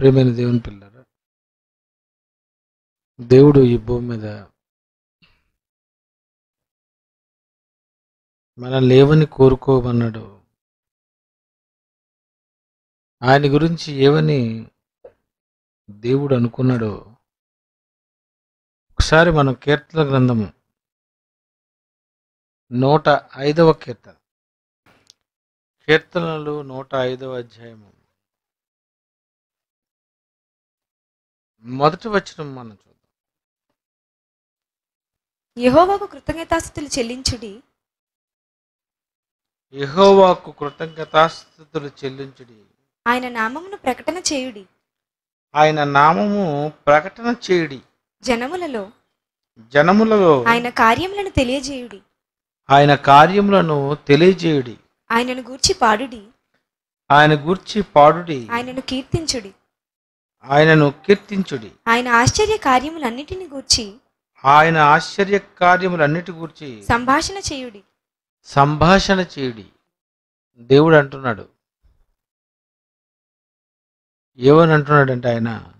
ప్రేమైన దేవుని పిల్లరా దేవుడు ఈ భూమి మీద మన లేవని కోరుకోమన్నాడు. ఆయన గురించి ఏవని దేవుడు అనుకున్నాడో ఒకసారి మనం కీర్తన గ్రంథము నూట ఐదవ కీర్తన. కీర్తనలు నూట ఐదవ అధ్యాయము. మొదటి వచనం మనం చూద్దాం. యెహోవాకు కృతజ్ఞతాస్థుతులు చెల్లించుడి. యెహోవాకు కృతజ్ఞతాస్థుతులు చెల్లించుడి. ఆయన నామమును ప్రకటన చేయుడి. ఆయన నామము ప్రకటన చేయుడి. జనములలో జనములలో ఆయన కార్యములను తెలియజేయుడి. ఆయన కార్యములను తెలియజేయుడి. ఆయనను గూర్చి పాడుడి. ఆయన గూర్చి పాడుడి. ఆయనను కీర్తించుడి. ఆయనను కీర్తించుడి. ఆయన ఆశ్చర్య కార్యములన్నిటిని గూర్చి ఆయన ఆశ్చర్య కార్యములన్నిటి గూర్చి సంభాషణ చేయుడి. సంభాషణ చేయుడి. దేవుడు అంటున్నాడు. ఏమని అంటున్నాడంటే ఆయన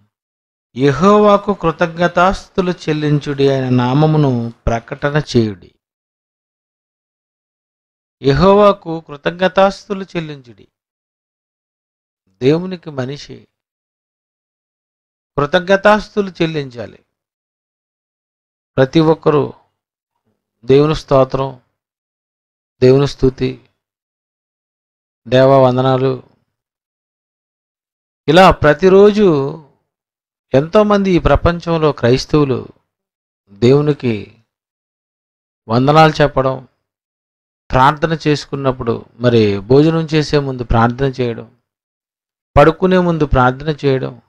యెహోవాకు కృతజ్ఞతాస్తులు చెల్లించుడి ఆయన నామమును ప్రకటన చేయుడి. యెహోవాకు కృతజ్ఞతాస్తులు చెల్లించుడి. దేవునికి మనిషి. కృతజ్ఞతాస్తులు చెల్లించాలి. ప్రతి ఒక్కరూ దేవుని స్తోత్రం దేవుని స్థుతి దేవ వందనాలు. ఇలా ప్రతిరోజు ఎంతోమంది ఈ ప్రపంచంలో క్రైస్తవులు దేవునికి వందనాలు చెప్పడం ప్రార్థన చేసుకున్నప్పుడు మరి భోజనం చేసే ముందు ప్రార్థన చేయడం పడుకునే ముందు ప్రార్థన చేయడం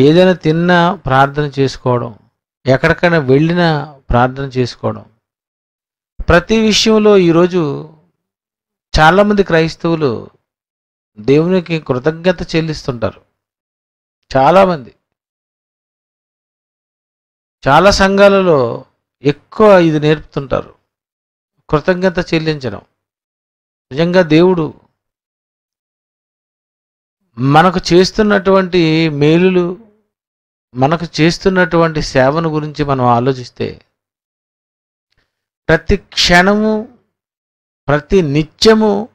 ఏదైనా తిన్నా ప్రార్థన చేసుకోవడం ఎక్కడికైనా వెళ్ళినా ప్రార్థన చేసుకోవడం. ప్రతి విషయంలో ఈరోజు చాలామంది క్రైస్తవులు దేవునికి కృతజ్ఞత చెల్లిస్తుంటారు. చాలామంది. చాలా సంఘాలలో ఎక్కువ ఇది నేర్పుతుంటారు. కృతజ్ఞత చెల్లించడం. నిజంగా దేవుడు మనకు చేస్తున్నటువంటి మేలులు మనకు చేస్తున్నటువంటి సేవను గురించి మనం ఆలోచిస్తే ప్రతి క్షణము ప్రతి నిత్యము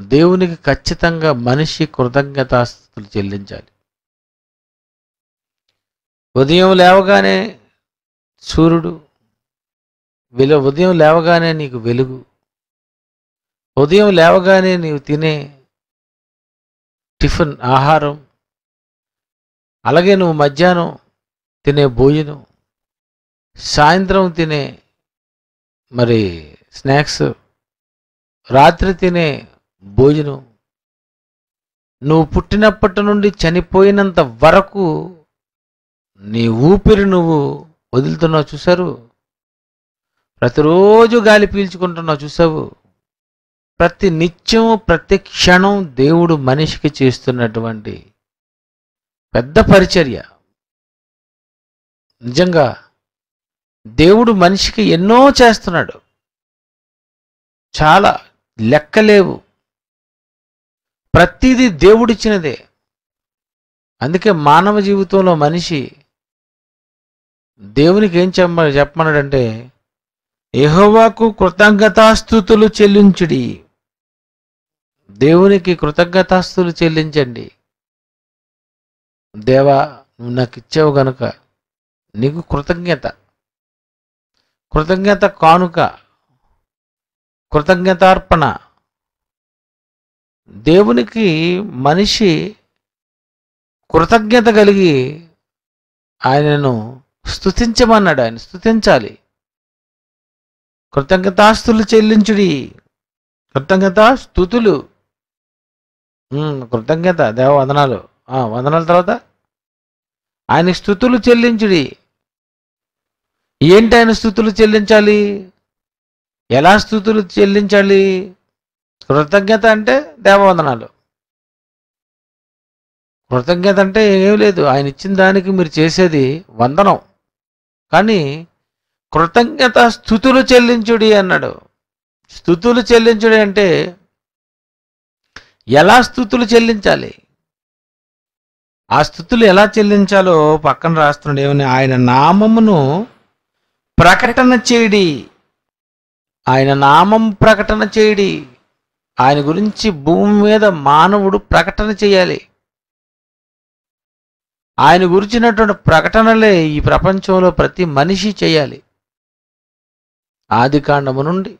దేవునికి ఖచ్చితంగా మనిషి కృతజ్ఞతాస్తుతులు చెల్లించాలి. ఉదయం లేవగానే సూర్యుడు వెలు ఉదయం లేవగానే నీకు వెలుగు ఉదయం లేవగానే నీవు తినే టిఫిన్ ఆహారం అలాగే నువ్వు మధ్యాహ్నం తినే భోజనం సాయంత్రం తినే మరి స్నాక్స్ రాత్రి తినే భోజనం నువ్వు పుట్టినప్పటి నుండి చనిపోయినంత వరకు నీ ఊపిరి నువ్వు వదులుతున్నావు చూసారు ప్రతిరోజు గాలి పీల్చుకుంటున్నావు చూసావు ప్రతి నిత్యం ప్రతి క్షణం దేవుడు మనిషికి చేస్తున్నటువంటి పెద్ద పరిచర్య. నిజంగా దేవుడు మనిషికి ఎన్నో చేస్తున్నాడు. చాలా లెక్కలేవు. ప్రతిదీ దేవుడిచ్చినదే. అందుకే మానవ జీవితంలో మనిషి దేవునికి ఏం చెప్ప చెప్పమన్నాడంటే ఎహోవాకు కృతజ్ఞతాస్థుతులు చెల్లించుడి. దేవునికి కృతజ్ఞతాస్తులు చెల్లించండి. దేవా నువ్వు నాకు ఇచ్చావు గనుక నీకు కృతజ్ఞత. కృతజ్ఞత కానుక కృతజ్ఞతార్పణ. దేవునికి మనిషి కృతజ్ఞత కలిగి ఆయనను స్థుతించమన్నాడు ఆయన స్థుతించాలి కృతజ్ఞతాస్తులు చెల్లించుడి. కృతజ్ఞత స్థుతులు కృతజ్ఞత దేవ ఆ, వందనాల తర్వాత? ఆయన స్థుతులు చెల్లించుడి. ఏంటి ఆయన స్థుతులు చెల్లించాలి? ఎలా స్థుతులు చెల్లించాలి? కృతజ్ఞత అంటే దేవవందనాలు. కృతజ్ఞత అంటే ఏం లేదు. ఆయన ఇచ్చిన దానికి మీరు చేసేది వందనం. కానీ కృతజ్ఞత స్థుతులు చెల్లించుడి అన్నాడు. స్థుతులు చెల్లించుడి అంటే ఎలా స్థుతులు చెల్లించాలి? ఆ స్థుతులు ఎలా చెల్లించాలో పక్కన రాస్తున్నాడు ఏమని ఆయన నామమును ప్రకటన చేయడి ఆయన నామం ప్రకటన చేయడి ఆయన గురించి భూమి మీద మానవుడు ప్రకటన చేయాలి. ఆయన గురించినటువంటి ప్రకటనలే ఈ ప్రపంచంలో ప్రతి మనిషి చేయాలి. ఆది కాండము నుండి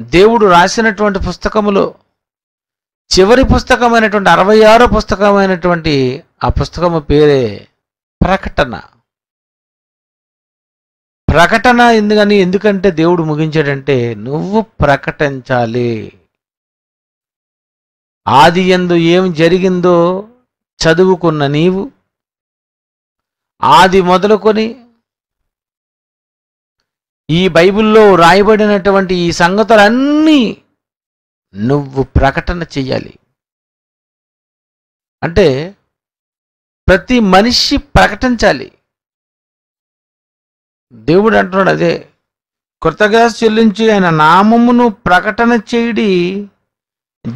దేవుడు రాసినటువంటి పుస్తకములో చివరి పుస్తకమైనటువంటి అరవై ఆరో పుస్తకమైనటువంటి ఆ పుస్తకము పేరే ప్రకటన. ప్రకటన ఎందుకని ఎందుకంటే దేవుడు ముగించాడంటే నువ్వు ప్రకటించాలి. ఆది ఎందు ఏం జరిగిందో చదువుకున్న నీవు ఆది మొదలుకొని ఈ బైబిల్లో రాయబడినటువంటి ఈ సంగతులన్నీ నువ్వు ప్రకటన చెయ్యాలి. అంటే ప్రతి మనిషి ప్రకటించాలి. దేవుడు అంటున్నాడు అదే కృతగా చెల్లించి ఆయన నామమును ప్రకటన చేయడి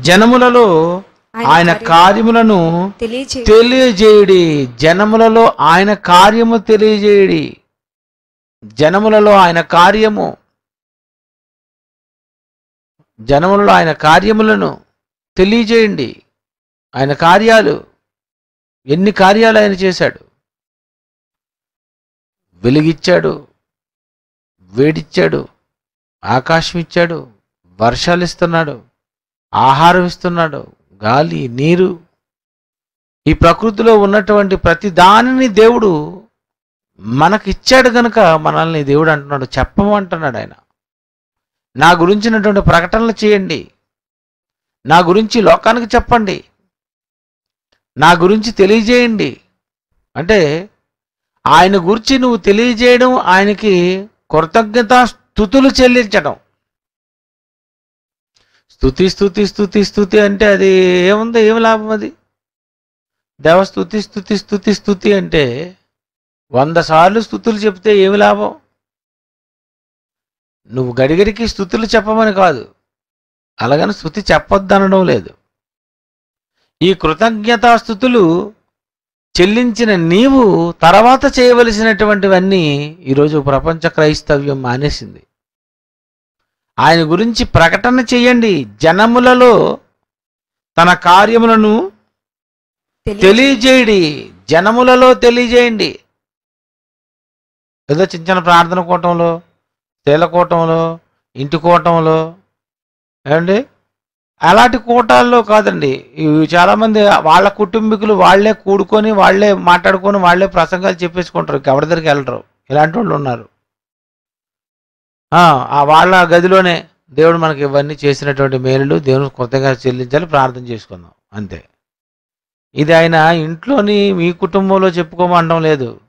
జనములలో ఆయన కార్యములను తెలియజే తెలియజేయడి. జనములలో ఆయన కార్యము తెలియజేయడి. జనములలో ఆయన కార్యము జనములలో ఆయన కార్యములను తెలియజేయండి. ఆయన కార్యాలు ఎన్ని కార్యాలు ఆయన చేశాడు? వెలుగిచ్చాడు వేడిచ్చాడు ఆకాశం ఇచ్చాడు వర్షాలు ఇస్తున్నాడు ఆహారం ఇస్తున్నాడు గాలి నీరు. ఈ ప్రకృతిలో ఉన్నటువంటి ప్రతి దానిని దేవుడు మనకిచ్చాడు గనుక మనల్ని దేవుడు అంటున్నాడు చెప్పమంటున్నాడు ఆయన. నా గురించినటువంటి ప్రకటనలు చేయండి. నా గురించి లోకానికి చెప్పండి. నా గురించి తెలియజేయండి. అంటే ఆయన గురించి నువ్వు తెలియజేయడం ఆయనకి కృతజ్ఞత స్థుతులు చెల్లించడం. స్థుతి స్థుతి స్థుతి స్థుతి అంటే అది ఏముంది? ఏం లాభం అది? దేవ స్థుతి స్థుతి స్థుతి స్థుతి అంటే వంద సార్లు స్థుతులు చెప్తే ఏమి లాభం? నువ్వు గడిగడికి స్థుతులు చెప్పమని కాదు. అలాగని స్థుతి చెప్పొద్దనడం లేదు. ఈ కృతజ్ఞతా స్థుతులు చెల్లించిన నీవు తర్వాత చేయవలసినటువంటివన్నీ ఈరోజు ప్రపంచ క్రైస్తవ్యం మానేసింది. ఆయన గురించి ప్రకటన చేయండి. జనములలో తన కార్యములను తెలియజేయడి. జనములలో తెలియజేయండి. ఏదో చిన్న చిన్న ప్రార్థన కూటంలో తేలకూటంలో ఇంటి కూటంలో ఏమండి? అలాంటి కూటాల్లో కాదండి. ఇవి చాలామంది వాళ్ళ కుటుంబీకులు వాళ్ళే కూడుకొని వాళ్ళే మాట్లాడుకొని వాళ్ళే ప్రసంగాలు చెప్పేసుకుంటారు. ఎవరి దగ్గరికి వెళ్ళరు. ఇలాంటి వాళ్ళు ఉన్నారు. ఆ, వాళ్ళ గదిలోనే దేవుడు మనకి ఇవన్నీ చేసినటువంటి మేలులు. దేవుని కొత్తగా చెల్లించాలి. ప్రార్థన చేసుకుందాం. అంతే. ఇది ఆయన ఇంట్లోని మీ కుటుంబంలో చెప్పుకోమండం లేదు.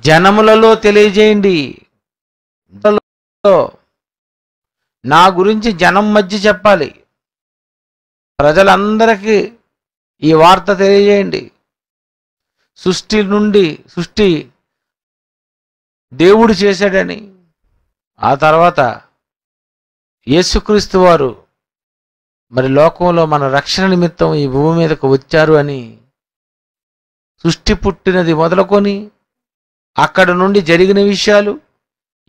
జనములలో తెలియజేయండి. నా గురించి జనం మధ్య చెప్పాలి. ప్రజలందరికీ ఈ వార్త తెలియజేయండి. సృష్టి నుండి సృష్టి దేవుడు చేశాడని ఆ తర్వాత యేసుక్రీస్తు వారు మరి లోకంలో మన రక్షణ నిమిత్తం ఈ భూమి మీదకు వచ్చారు అని సృష్టి పుట్టినది మొదలుకొని అక్కడ నుండి జరిగిన విషయాలు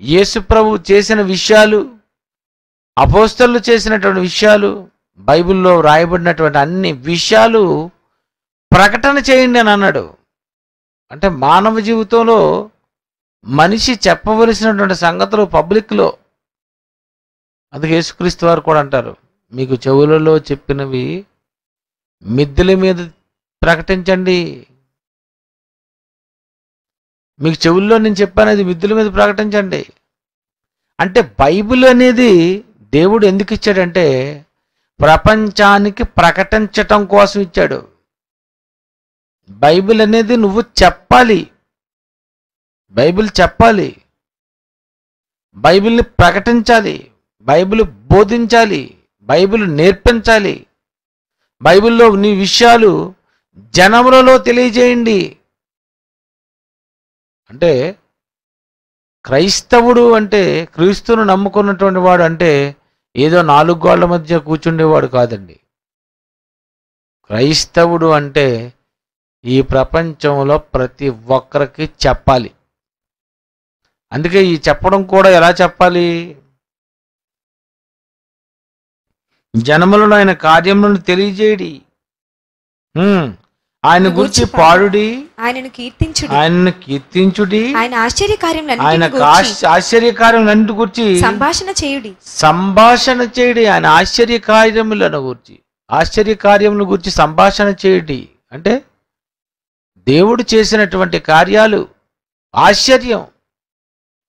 యేసుప్రభు చేసిన విషయాలు అపోస్తలు చేసినటువంటి విషయాలు బైబిల్లో వ్రాయబడినటువంటి అన్ని విషయాలు ప్రకటన చేయండి అని అన్నాడు. అంటే మానవ జీవితంలో మనిషి చెప్పవలసినటువంటి సంగతులు పబ్లిక్లో అందుకే యేసుక్రీస్తు వారు కూడా అంటారు మీకు చెవులలో చెప్పినవి మిద్దెల మీద ప్రకటించండి మీకు చెవుల్లో నేను చెప్పాను అది విద్యుల మీద ప్రకటించండి. అంటే బైబిల్ అనేది దేవుడు ఎందుకు ఇచ్చాడంటే ప్రపంచానికి ప్రకటించటం కోసం ఇచ్చాడు. బైబిల్ అనేది నువ్వు చెప్పాలి. బైబిల్ చెప్పాలి. బైబిల్ని ప్రకటించాలి. బైబిల్ బోధించాలి. బైబిల్ నేర్పించాలి. బైబిల్లో నీ విషయాలు జనములలో తెలియజేయండి. అంటే క్రైస్తవుడు అంటే క్రీస్తును నమ్ముకున్నటువంటి వాడు అంటే ఏదో నాలుగు గోళ్ళ మధ్య కూర్చుండేవాడు కాదండి. క్రైస్తవుడు అంటే ఈ ప్రపంచంలో ప్రతి ఒక్కరికి చెప్పాలి. అందుకే ఈ చెప్పడం కూడా ఎలా చెప్పాలి? జనములను ఆయన కార్యములను తెలియజేయడి. ఆయన గురించి పాడుడి. ఆయనను కీర్తించుడి. ఆయనను కీర్తించుడి. ఆయన ఆశ్చర్య ఆయన కార్యములన్నిటిని ఆశ్చర్యకార్యములన్నిటి గురించి సంభాషణ చేయుడి. సంభాషణ చేయడి. ఆయన ఆశ్చర్య కార్యములను గురించి. ఆశ్చర్య కార్యముల గురించి సంభాషణ చేయడి. అంటే దేవుడు చేసినటువంటి కార్యాలు ఆశ్చర్యం.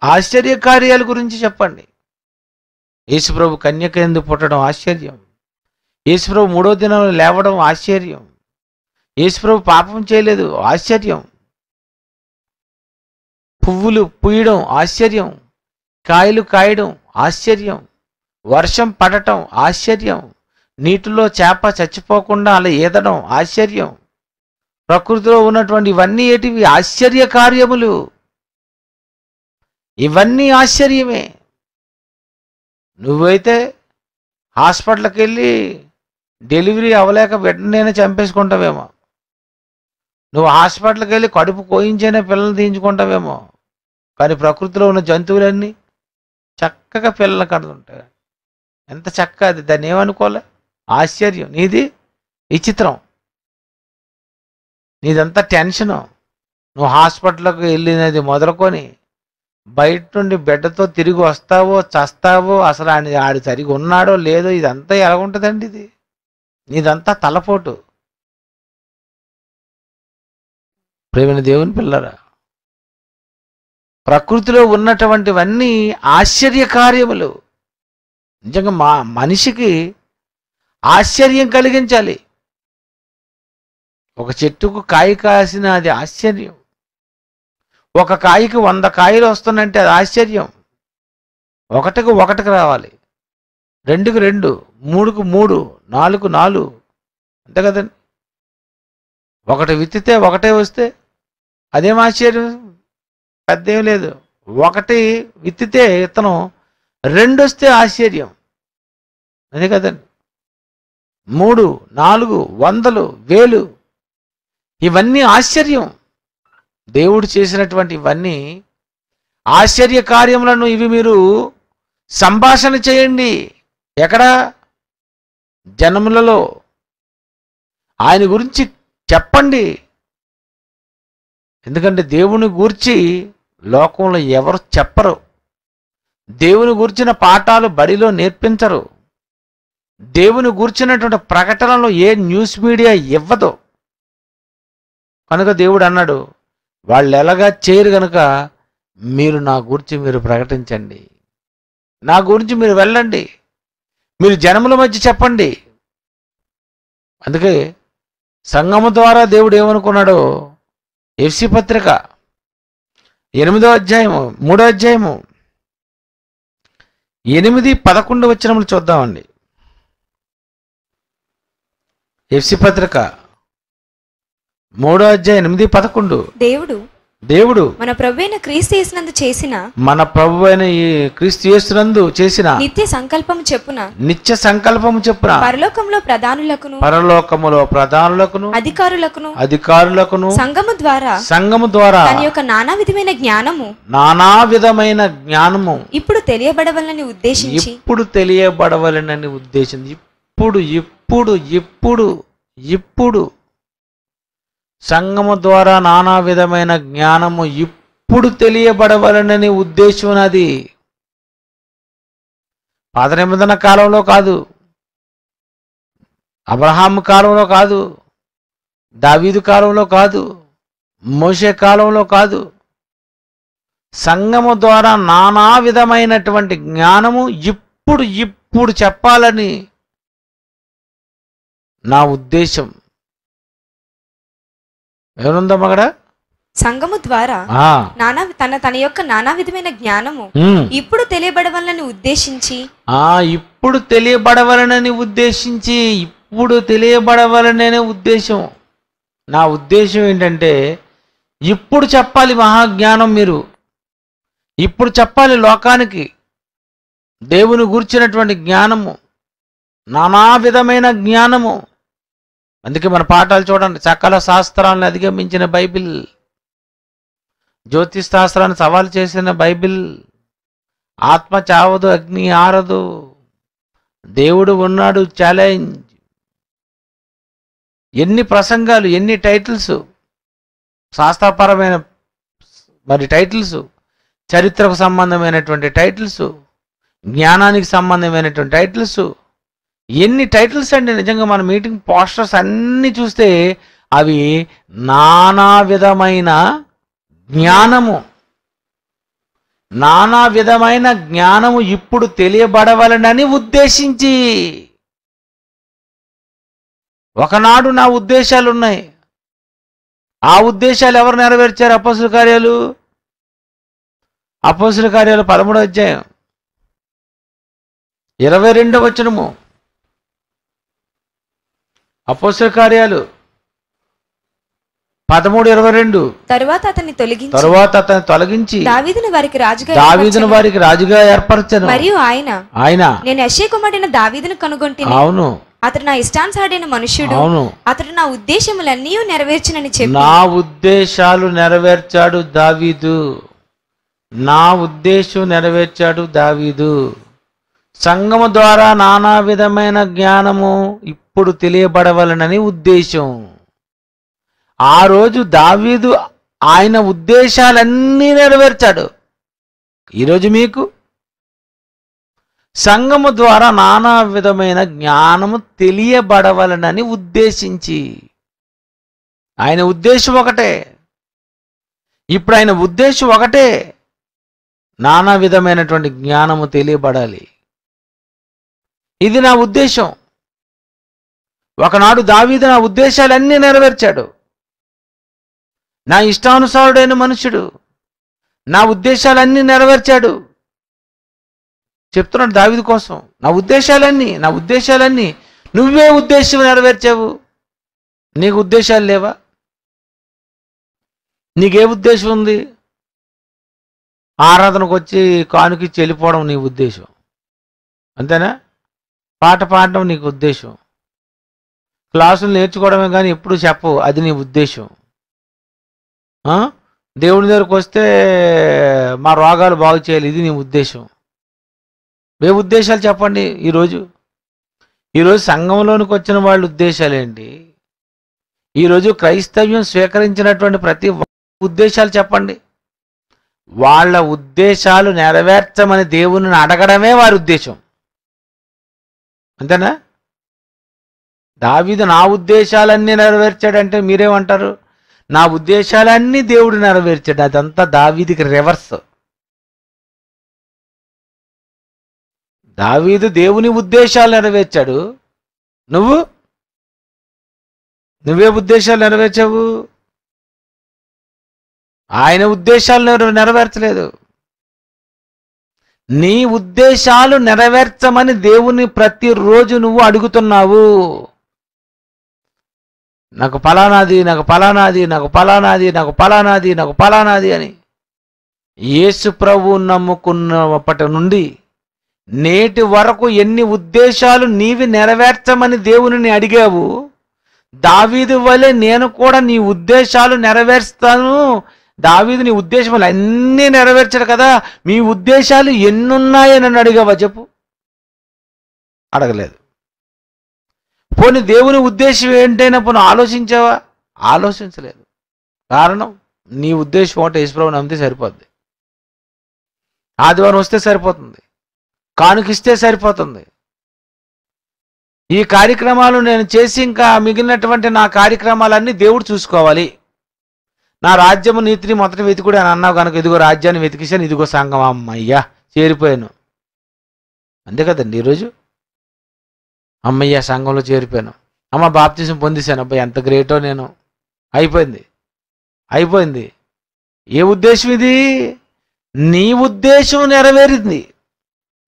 ఆశ్చర్య కార్యాల గురించి చెప్పండి. యేసుప్రభు కన్యక ఎందుకు పుట్టడం ఆశ్చర్యం. యేసుప్రభు మూడో దినంలో లేవడం ఆశ్చర్యం. యేసుప్రభు పాపం చేయలేదు. ఆశ్చర్యం. పువ్వులు పూయడం ఆశ్చర్యం. కాయలు కాయడం ఆశ్చర్యం. వర్షం పడటం ఆశ్చర్యం. నీటిలో చేప చచ్చిపోకుండా అలా ఈదడం ఆశ్చర్యం. ప్రకృతిలో ఉన్నటువంటి ఇవన్నీ ఏటివి ఆశ్చర్య కార్యములు. ఇవన్నీ ఆశ్చర్యమే. నువ్వైతే హాస్పిటల్కి వెళ్ళి డెలివరీ అవ్వలేక వెంటనే చంపేసుకుంటావేమో. నువ్వు హాస్పిటల్కి వెళ్ళి కడుపు కోయించైనా పిల్లలు తీయించుకుంటావేమో. కానీ ప్రకృతిలో ఉన్న జంతువులన్నీ చక్కగా పిల్లలు కడుతుంటాయి ఎంత చక్క అది. దాన్ని ఏమనుకోలే? ఆశ్చర్యం. నీది విచిత్రం. నీదంతా టెన్షను. నువ్వు హాస్పిటల్కి వెళ్ళినది మొదలుకొని బయట నుండి బిడ్డతో తిరిగి వస్తావో చస్తావో అసలు ఆయన ఆడు సరిగా ఉన్నాడో లేదో ఇదంతా ఎలా ఉంటుందండి ఇది? నీదంతా తలపోటు. ప్రేమైన దేవుని పిల్లరా ప్రకృతిలో ఉన్నటువంటివన్నీ ఆశ్చర్య కార్యములు నిజంగా మా మనిషికి ఆశ్చర్యం కలిగించాలి. ఒక చెట్టుకు కాయ కాసిన అది ఆశ్చర్యం. ఒక కాయకి వంద కాయలు వస్తున్నంటే అది ఆశ్చర్యం. ఒకటికి ఒకటికి రావాలి. రెండుకు రెండు మూడుకు మూడు నాలుగు నాలుగు. అంతే కదండి. ఒకటి విత్తితే ఒకటే వస్తే అదేం ఆశ్చర్యం పెద్ద ఏం లేదు. ఒకటి విత్తితే ఇతను రెండు వస్తే ఆశ్చర్యం. అదే కదండి. మూడు నాలుగు వందలు వేలు ఇవన్నీ ఆశ్చర్యం. దేవుడు చేసినటువంటి ఇవన్నీ ఆశ్చర్య కార్యములను ఇవి మీరు సంభాషణ చేయండి. ఎక్కడ? జనములలో. ఆయన గురించి చెప్పండి. ఎందుకంటే దేవుని గూర్చి లోకంలో ఎవరు చెప్పరు. దేవుని గూర్చిన పాఠాలు బడిలో నేర్పించరు. దేవుని గూర్చినటువంటి ప్రకటనలు ఏ న్యూస్ మీడియా ఇవ్వదు. కనుక దేవుడు అన్నాడు వాళ్ళు ఎలాగా చేయరు కనుక మీరు నా గురించి మీరు ప్రకటించండి. నా గురించి మీరు వెళ్ళండి. మీరు జనముల మధ్య చెప్పండి. అందుకే సంగము ద్వారా దేవుడు ఏమనుకున్నాడో ఎఫ్సి పత్రిక ఎనిమిదో అధ్యాయము మూడో అధ్యాయము. ఎనిమిది పదకొండు వచ్చినములు చూద్దామండి. ఎఫ్సి పత్రిక మూడో అధ్యాయం ఎనిమిది పదకొండు. దేవుడు దేవుడు మన ప్రభు అయిన క్రీస్తు చేసినందు చేసిన మన ప్రభు అయిన ఈ క్రీస్తు యేసునందు చేసిన నిత్య సంకల్పము చెప్పున నిత్య సంకల్పము చెప్పున పరలోకంలో ప్రధానులకును పరలోకములో ప్రధానులకును అధికారులకును అధికారులకును సంఘము ద్వారా సంఘము ద్వారా తన యొక్క నానా విధమైన జ్ఞానము నానా విధమైన జ్ఞానము ఇప్పుడు తెలియబడవలని ఉద్దేశించి ఇప్పుడు తెలియబడవలనని ఉద్దేశం ఇప్పుడు ఇప్పుడు ఇప్పుడు ఇప్పుడు సంగము ద్వారా నానా విధమైన జ్ఞానము ఇప్పుడు తెలియబడవలనని ఉద్దేశం అది. పాత నిబంధన కాలంలో కాదు. అబ్రహాం కాలంలో కాదు. దావీదు కాలంలో కాదు. మోషే కాలంలో కాదు. సంగము ద్వారా నానా విధమైనటువంటి జ్ఞానము ఇప్పుడు ఇప్పుడు చెప్పాలని నా ఉద్దేశం. ఏమనుందమ్మా అక్కడ సంఘము ద్వారా నానా తన తన యొక్క నానా విధమైన జ్ఞానము. ఇప్పుడు తెలియబడవలని ఉద్దేశించి ఆ ఇప్పుడు తెలియబడవలనని ఉద్దేశించి ఇప్పుడు తెలియబడవలననే ఉద్దేశం. నా ఉద్దేశం ఏంటంటే ఇప్పుడు చెప్పాలి మహాజ్ఞానం మీరు. ఇప్పుడు చెప్పాలి లోకానికి. దేవుని గుర్చినటువంటి జ్ఞానము. నానా విధమైన జ్ఞానము. అందుకే మన పాఠాలు చూడండి. సకల శాస్త్రాలను అధిగమించిన బైబిల్. జ్యోతిష్ శాస్త్రాన్ని సవాల్ చేసిన బైబిల్. ఆత్మ చావదు అగ్ని ఆరదు. దేవుడు ఉన్నాడు ఛాలెంజ్ ఎన్ని ప్రసంగాలు ఎన్ని టైటిల్స్. శాస్త్రపరమైన మరి టైటిల్స్. చరిత్రకు సంబంధమైనటువంటి టైటిల్స్. జ్ఞానానికి సంబంధమైనటువంటి టైటిల్స్. ఎన్ని టైటిల్స్ అండి నిజంగా మన మీటింగ్ పోస్టర్స్ అన్నీ చూస్తే అవి నానా విధమైన జ్ఞానము. నానా విధమైన జ్ఞానము ఇప్పుడు తెలియబడవలనని ఉద్దేశించి. ఒకనాడు నా ఉద్దేశాలు ఉన్నాయి ఆ ఉద్దేశాలు ఎవరు నెరవేర్చారు? అపసుల కార్యాలు? అపసుల కార్యాలు పదమూడో అధ్యాయం. ఇరవై రెండవ వచనము. అపోసుల కార్యాలు. పదమూడు ఇరవై రెండు. తరువాత అతన్ని తొలగించి తరువాత అతను తొలగించి దావీదును వారికి రాజుగా దావీదును. వారికి రాజుగా ఏర్పరచను. మరియు ఆయన ఆయన. నేను యశ్య కుమారుడైన దావీదును కనుగొంటిని. అవును. అతడు నా ఇష్టానుసారుడైన మనుష్యుడు. అవును. అతడు నా ఉద్దేశములన్నీ నెరవేర్చునని చెప్పి. నా ఉద్దేశాలు నెరవేర్చాడు దావీదు. నా ఉద్దేశం నెరవేర్చాడు దావీదు. సంగము ద్వారా నానా విధమైన జ్ఞానము ఇప్పుడు తెలియబడవలనని ఉద్దేశం. ఆ రోజు దావీదు ఆయన ఉద్దేశాలన్నీ నెరవేర్చాడు. ఈరోజు మీకు? సంగము ద్వారా నానా విధమైన జ్ఞానము తెలియబడవలనని ఉద్దేశించి. ఆయన ఉద్దేశం ఒకటే. ఇప్పుడు ఆయన ఉద్దేశం ఒకటే. నానా విధమైనటువంటి జ్ఞానము తెలియబడాలి. ఇది నా ఉద్దేశం. ఒకనాడు దావీదు నా ఉద్దేశాలన్నీ నెరవేర్చాడు. నా ఇష్టానుసారుడైన మనుషుడు నా ఉద్దేశాలన్నీ నెరవేర్చాడు. చెప్తున్నాడు దావిది కోసం నా ఉద్దేశాలన్నీ నా ఉద్దేశాలన్నీ నువ్వే ఉద్దేశం నెరవేర్చావు. నీకు ఉద్దేశాలు లేవా? నీకే ఉద్దేశం ఉంది? ఆరాధనకు వచ్చి కానుకిచ్చి వెళ్ళిపోవడం నీ ఉద్దేశం. అంతేనా? పాట పాడడం నీకు ఉద్దేశం. క్లాసులు నేర్చుకోవడమే కానీ ఎప్పుడు చెప్పవు. అది నీ ఉద్దేశం. దేవుని దగ్గరకు వస్తే మా రోగాలు బాగు చేయాలి. ఇది నీ ఉద్దేశం. ఏ ఉద్దేశాలు చెప్పండి ఈరోజు? ఈరోజు సంఘంలోనికి వచ్చిన వాళ్ళ ఉద్దేశాలు ఏంటి? ఈరోజు క్రైస్తవ్యం స్వీకరించినటువంటి ప్రతి ఉద్దేశాలు చెప్పండి. వాళ్ళ ఉద్దేశాలు నెరవేర్చమని దేవుని అడగడమే వారి ఉద్దేశం. అంతేనా? దావీదు నా ఉద్దేశాలన్నీ నెరవేర్చాడంటే మీరేమంటారు? నా ఉద్దేశాలన్నీ దేవుడు నెరవేర్చాడు. అదంతా దావీదికి రివర్స్ దావీదు దేవుని ఉద్దేశాలు నెరవేర్చాడు. నువ్వు? నువ్వే ఉద్దేశాలు నెరవేర్చావు? ఆయన ఉద్దేశాలు నెరవేర్చలేదు. నీ ఉద్దేశాలు నెరవేర్చమని దేవుని ప్రతిరోజు నువ్వు అడుగుతున్నావు. నాకు ఫలానాది నాకు ఫలానాది నాకు పలానాది నాకు పలానాది నాకు ఫలానాది అని యేసు ప్రభు నమ్ముకున్నప్పటి నుండి నేటి వరకు ఎన్ని ఉద్దేశాలు నీవి నెరవేర్చమని దేవుని అడిగావు దావీదు వలె నేను కూడా నీ ఉద్దేశాలు నెరవేర్స్తాను దావీదు నీ ఉద్దేశాలు అన్నీ నెరవేర్చరు కదా. మీ ఉద్దేశాలు ఎన్నున్నాయని నన్ను అడిగావా చెప్పు. అడగలేదు. పోనీ దేవుని ఉద్దేశం ఏంటైనా పోనీ ఆలోచించావా? ఆలోచించలేదు. కారణం నీ ఉద్దేశం ఒకటి యేసుప్రభు నమ్మితే సరిపోద్ది. ఆదివారం వస్తే సరిపోతుంది. కానుకిస్తే సరిపోతుంది. ఈ కార్యక్రమాలు నేను చేసి ఇంకా మిగిలినటువంటి నా కార్యక్రమాలన్నీ దేవుడు చూసుకోవాలి. నా రాజ్యము నీతిని మొదటి వెతుకుడు అని అన్నావు కనుక ఇదిగో రాజ్యాన్ని వెతికిసాను ఇదిగో సంఘం. అమ్మయ్యా చేరిపోయాను. అంతే కదండి ఈరోజు? అమ్మయ్య సంఘంలో చేరిపోయాను. అమ్మ బాప్తిజం పొందేశాను. అబ్బాయి ఎంత గ్రేటో నేను. అయిపోయింది. అయిపోయింది. ఏ ఉద్దేశం ఇది? నీ ఉద్దేశం నెరవేరింది.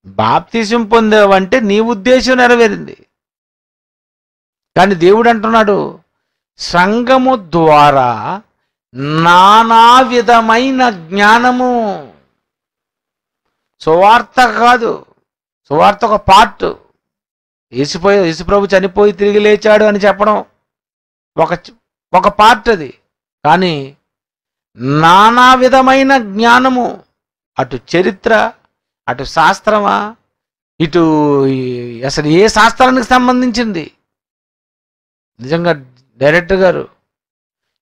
బాప్తిజం పొందావంటే నీ ఉద్దేశం నెరవేరింది. కానీ దేవుడు అంటున్నాడు సంఘము ద్వారా నానా విధమైన జ్ఞానము. సువార్త కాదు. సువార్త ఒక పార్ట్. ఏసిపోయి యేసుప్రభు చనిపోయి తిరిగి లేచాడు అని చెప్పడం ఒక ఒక పార్ట్ అది. కానీ నానా విధమైన జ్ఞానము. అటు చరిత్ర అటు శాస్త్రమా ఇటు అసలు ఏ శాస్త్రానికి సంబంధించింది? నిజంగా డైరెక్టర్ గారు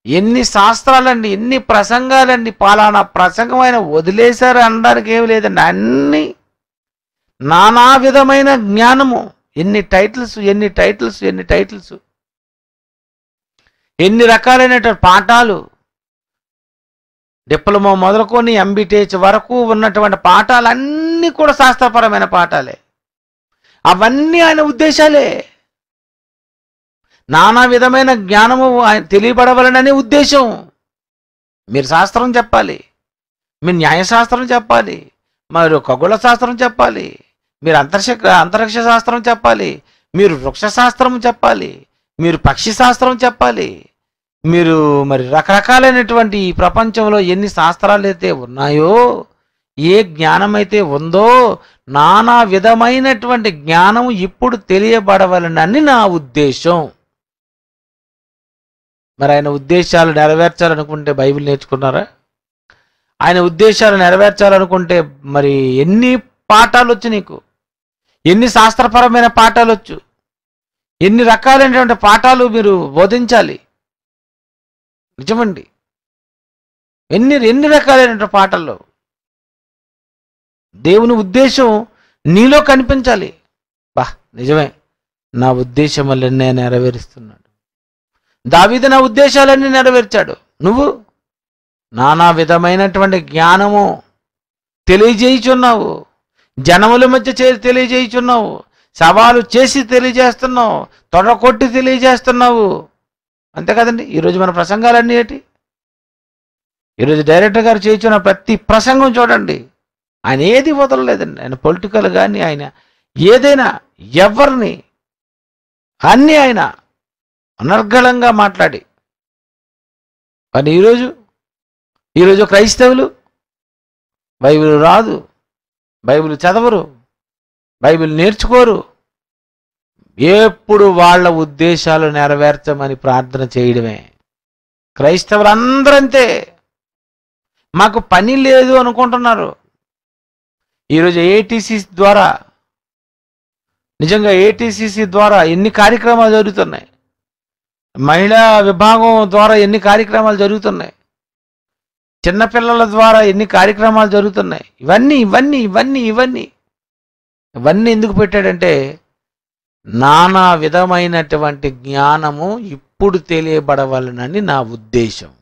ఎన్ని శాస్త్రాలండి ఎన్ని ప్రసంగాలండి పాలానా ప్రసంగమైన వదిలేశారు అనడానికి ఏమి లేదండి. అన్ని నానా విధమైన జ్ఞానము ఎన్ని టైటిల్స్ ఎన్ని టైటిల్స్ ఎన్ని టైటిల్స్ ఎన్ని రకాలైనటువంటి పాఠాలు డిప్లొమా మొదలుకొని ఎంబీటీహెచ్ వరకు ఉన్నటువంటి పాఠాలన్నీ కూడా శాస్త్రపరమైన పాఠాలే. అవన్నీ ఆయన ఉద్దేశాలే. నానా విధమైన జ్ఞానము ఆయన తెలియబడవలననే ఉద్దేశం. మీరు శాస్త్రం చెప్పాలి. మీరు న్యాయశాస్త్రం చెప్పాలి. మీరు ఖగోళ శాస్త్రం చెప్పాలి. మీరు అంతరిక్ష అంతరిక్ష శాస్త్రం చెప్పాలి. మీరు వృక్ష శాస్త్రం చెప్పాలి. మీరు పక్షి శాస్త్రం చెప్పాలి. మీరు మరి రకరకాలైనటువంటి ఈ ప్రపంచంలో ఎన్ని శాస్త్రాలు అయితే ఉన్నాయో ఏ జ్ఞానం అయితే ఉందో నానా విధమైనటువంటి జ్ఞానం ఇప్పుడు తెలియబడవలనని నా ఉద్దేశం. మరి ఆయన ఉద్దేశాలు నెరవేర్చాలనుకుంటే బైబిల్ నేర్చుకున్నారా? ఆయన ఉద్దేశాలు నెరవేర్చాలనుకుంటే మరి ఎన్ని పాఠాలు వచ్చు నీకు? ఎన్ని శాస్త్రపరమైన పాఠాలు వచ్చు? ఎన్ని రకాలైనటువంటి పాఠాలు మీరు బోధించాలి? నిజమండి. ఎన్ని ఎన్ని రకాలైనటువంటి పాటల్లో దేవుని ఉద్దేశం నీలో కనిపించాలి. బా నిజమే. నా ఉద్దేశం వల్లనే నెరవేరుస్తున్నాడు. దావీదు నా ఉద్దేశాలన్నీ నెరవేర్చాడు. నువ్వు నానా విధమైనటువంటి జ్ఞానము తెలియజేయుచున్నావు. జనముల మధ్య చేసి తెలియజేయుచున్నావు. సవాలు చేసి తెలియజేస్తున్నావు. తొడకొట్టి తెలియజేస్తున్నావు. అంతే కదండి. ఈరోజు మన ప్రసంగాలన్నీ ఏంటి? ఈరోజు డైరెక్టర్ గారు చేయించిన ప్రతి ప్రసంగం చూడండి. ఆయన ఏది వదలలేదండి. ఆయన పొలిటికల్ కానీ ఆయన ఏదైనా ఎవరిని అన్నీ ఆయన అనర్గళంగా మాట్లాడి. కానీ ఈరోజు ఈరోజు క్రైస్తవులు బైబిల్ రాదు బైబిల్ చదవరు బైబిల్ నేర్చుకోరు. ఎప్పుడు వాళ్ళ ఉద్దేశాలు నెరవేర్చమని ప్రార్థన చేయడమే. క్రైస్తవులందరంతే. మాకు పని లేదు అనుకుంటున్నారు. ఈరోజు ఏటీసీ ద్వారా నిజంగా ఏటీసీసీ ద్వారా ఎన్ని కార్యక్రమాలు జరుగుతున్నాయి? మహిళా విభాగం ద్వారా ఎన్ని కార్యక్రమాలు జరుగుతున్నాయి? చిన్నపిల్లల ద్వారా ఎన్ని కార్యక్రమాలు జరుగుతున్నాయి? ఇవన్నీ ఇవన్నీ ఇవన్నీ ఇవన్నీ. ఇవన్నీ ఎందుకు పెట్టాడంటే నానా విధమైనటువంటి జ్ఞానము ఇప్పుడు తెలియబడవలనని నా ఉద్దేశం.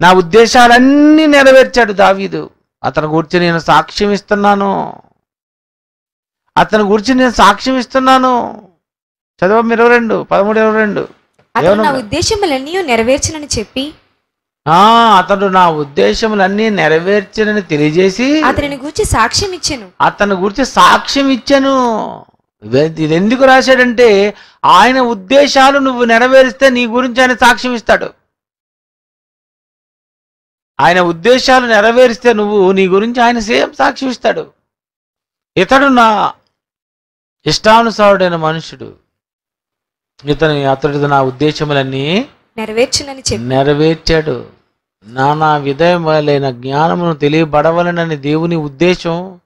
నా ఉద్దేశాలన్నీ నెరవేర్చాడు దావీదు. అతని గురించి నేను సాక్ష్యం ఇస్తున్నాను. అతని గురించి నేను సాక్ష్యం ఇస్తున్నాను. చదవం ఇరవై రెండు పదమూడు ఇరవై రెండు. అతను నా? ఉద్దేశములన్నీ నెరవేర్చునని చెప్పి. ఆ, అతడు నా ఉద్దేశములన్నీ నెరవేర్చనని తెలియజేసి అతనిని గూర్చి సాక్ష్యం ఇచ్చెను. అతని గురించి సాక్ష్యం ఇచ్చాను. ఇది ఎందుకు రాశాడంటే ఆయన ఉద్దేశాలు నువ్వు నెరవేరిస్తే నీ గురించి ఆయన సాక్ష్యం ఇస్తాడు. ఆయన ఉద్దేశాలు నెరవేరిస్తే నువ్వు నీ గురించి ఆయన సేమ్ సాక్ష్యం ఇస్తాడు. ఇతడు నా ఇష్టానుసారుడైన మనుషుడు. ఇతని అతడు నా ఉద్దేశములన్నీ నెరవేర్చునని చెప్పి. నెరవేర్చాడు. నానా విధములైన జ్ఞానమును తెలియబడవలనని దేవుని ఉద్దేశం.